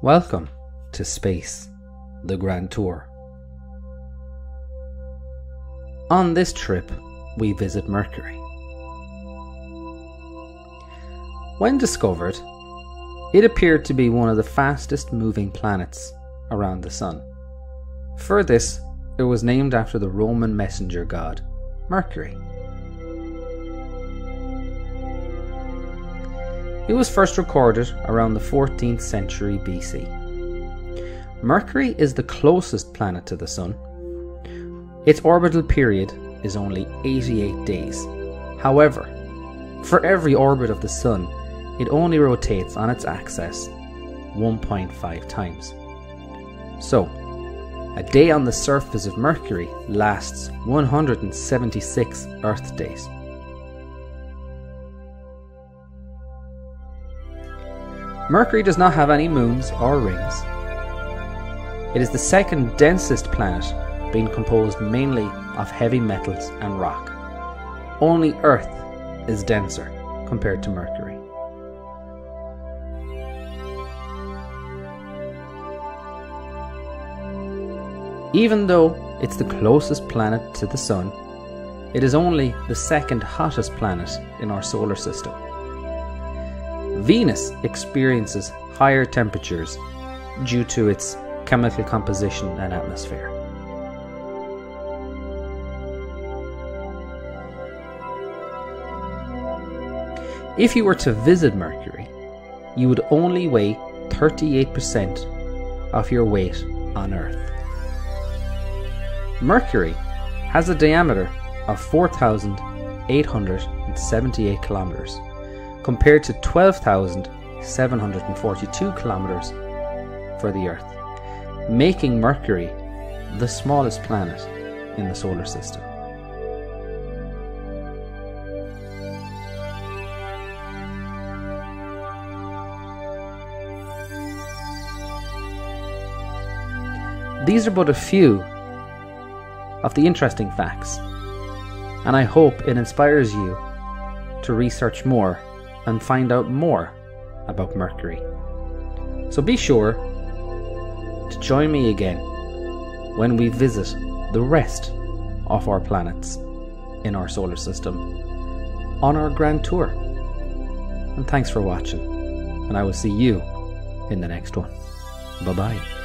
Welcome to Space, the Grand Tour. On this trip, we visit Mercury. When discovered, it appeared to be one of the fastest moving planets around the Sun. For this, it was named after the Roman messenger god, Mercury. It was first recorded around the 14th century BC. Mercury is the closest planet to the Sun. Its orbital period is only 88 days. However, for every orbit of the Sun, it only rotates on its axis 1.5 times. So, a day on the surface of Mercury lasts 176 Earth days. Mercury does not have any moons or rings. It is the second densest planet, being composed mainly of heavy metals and rock. Only Earth is denser compared to Mercury. Even though it's the closest planet to the Sun, it is only the second hottest planet in our solar system. Venus experiences higher temperatures due to its chemical composition and atmosphere. If you were to visit Mercury, you would only weigh 38% of your weight on Earth. Mercury has a diameter of 4,878 kilometers compared to 12,742 kilometers for the Earth, making Mercury the smallest planet in the solar system. These are but a few of the interesting facts, and I hope it inspires you to research more and find out more about Mercury. So be sure to join me again when we visit the rest of our planets in our solar system on our grand tour. And thanks for watching, and I will see you in the next one. Bye bye.